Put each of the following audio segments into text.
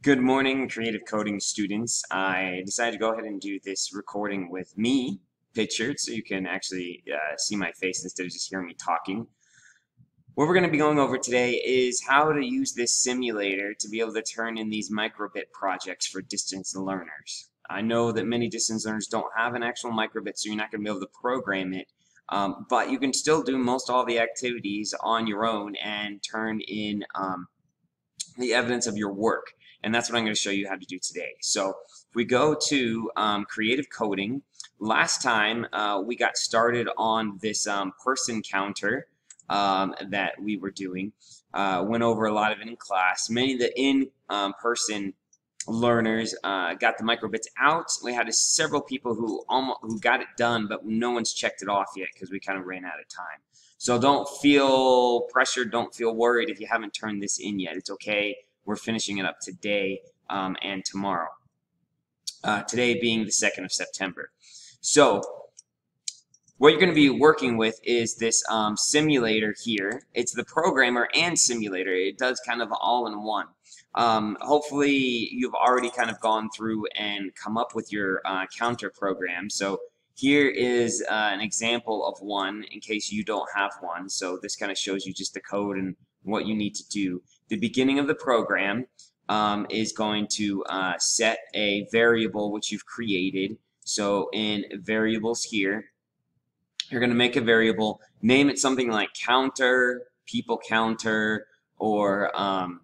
Good morning, creative coding students. I decided to go ahead and do this recording with me pictured so you can actually uh, see my face instead of just hearing me talking. What we're going to be going over today is how to use this simulator to be able to turn in these microbit projects for distance learners. I know that many distance learners don't have an actual microbit, so you're not going to be able to program it, um, but you can still do most all the activities on your own and turn in um, the evidence of your work. And that's what I'm going to show you how to do today. So if we go to um, creative coding, last time uh, we got started on this um, person counter um, that we were doing. Uh, went over a lot of it in class. Many of the in-person um, learners uh, got the microbits out. We had several people who almost who got it done, but no one's checked it off yet because we kind of ran out of time. So don't feel pressured. Don't feel worried if you haven't turned this in yet. It's okay. We're finishing it up today um, and tomorrow. Uh, today being the 2nd of September. So what you're going to be working with is this um, simulator here. It's the programmer and simulator. It does kind of all in one. Um, hopefully you've already kind of gone through and come up with your uh, counter program. So here is uh, an example of one in case you don't have one. So this kind of shows you just the code and what you need to do the beginning of the program um, is going to uh, set a variable which you've created. So in variables here, you're going to make a variable, name it something like counter, people counter, or um,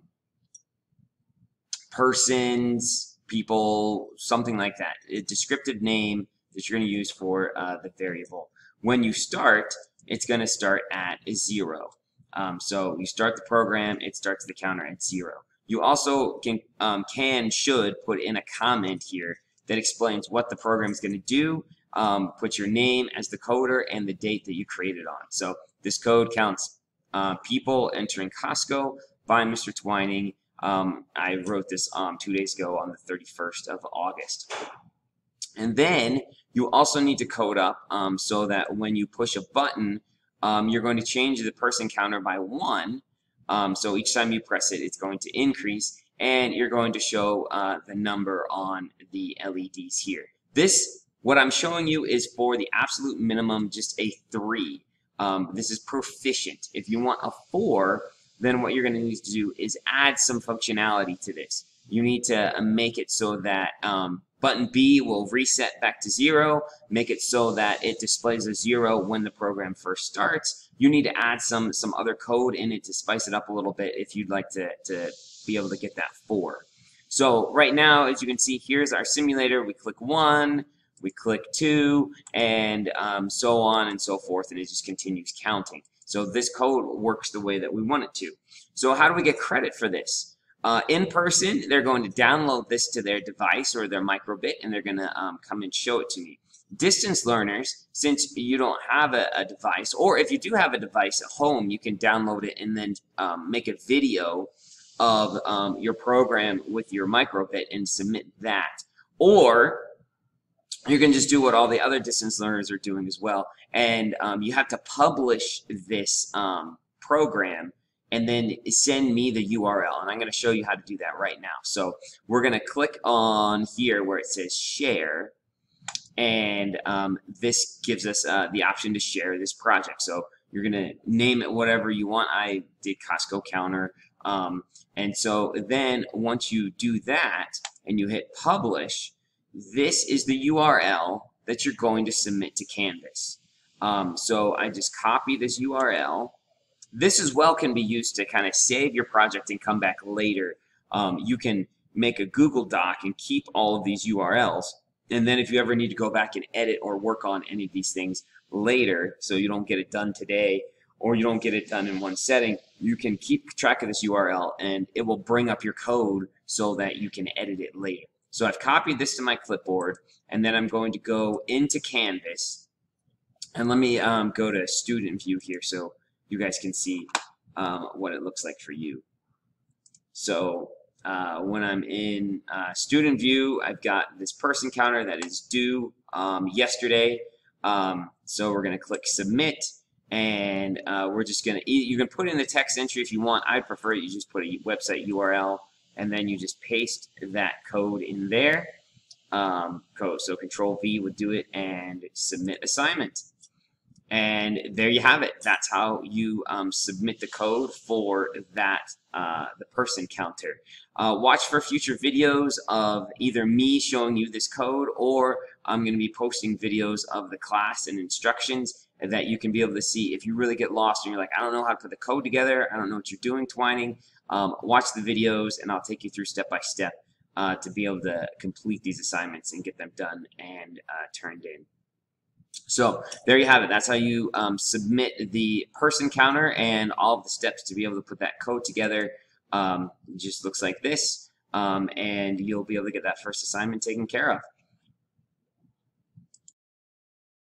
persons, people, something like that. A descriptive name that you're going to use for uh, the variable. When you start, it's going to start at zero. Um, so you start the program, it starts the counter at zero. You also can, um, can, should put in a comment here that explains what the program is going to do. Um, put your name as the coder and the date that you created on. So this code counts uh, people entering Costco by Mr. Twining. Um, I wrote this um, two days ago on the 31st of August. And then you also need to code up um, so that when you push a button, um, you're going to change the person counter by one. Um, so each time you press it, it's going to increase, and you're going to show uh, the number on the LEDs here. This, what I'm showing you is for the absolute minimum, just a three. Um, this is proficient. If you want a four, then what you're going to need to do is add some functionality to this. You need to make it so that um, Button B will reset back to zero, make it so that it displays a zero when the program first starts. You need to add some some other code in it to spice it up a little bit if you'd like to, to be able to get that four. So right now, as you can see, here's our simulator. We click one, we click two, and um, so on and so forth, and it just continues counting. So this code works the way that we want it to. So how do we get credit for this? Uh, in person, they're going to download this to their device or their microbit, and they're going to um, come and show it to me. Distance learners, since you don't have a, a, device, or if you do have a device at home, you can download it and then um, make a video of um, your program with your microbit and submit that. Or you can just do what all the other distance learners are doing as well, and um, you have to publish this um, program and then send me the URL. And I'm going to show you how to do that right now. So we're going to click on here where it says share. And um, this gives us uh, the option to share this project. So you're going to name it whatever you want. I did Costco counter. Um, and so then once you do that and you hit publish, this is the URL that you're going to submit to Canvas. Um, so I just copy this URL this as well can be used to kind of save your project and come back later. Um, you can make a Google Doc and keep all of these URLs. And then if you ever need to go back and edit or work on any of these things later, so you don't get it done today or you don't get it done in one setting, you can keep track of this URL and it will bring up your code so that you can edit it later. So I've copied this to my clipboard and then I'm going to go into Canvas and let me um, go to student view here. So you guys can see um, what it looks like for you. So uh, when I'm in uh, student view, I've got this person counter that is due um, yesterday. Um, so we're going to click submit and uh, we're just going to, you can put in the text entry if you want. I'd prefer you just put a website URL and then you just paste that code in there. Um, code. So Control V would do it and submit assignment. And there you have it. That's how you um, submit the code for that uh, the person counter. Uh, watch for future videos of either me showing you this code or I'm going to be posting videos of the class and instructions that you can be able to see if you really get lost and you're like, I don't know how to put the code together, I don't know what you're doing twining, um, watch the videos and I'll take you through step by step uh, to be able to complete these assignments and get them done and uh, turned in. So there you have it. That's how you um, submit the person counter and all of the steps to be able to put that code together. Um, just looks like this, um, and you'll be able to get that first assignment taken care of.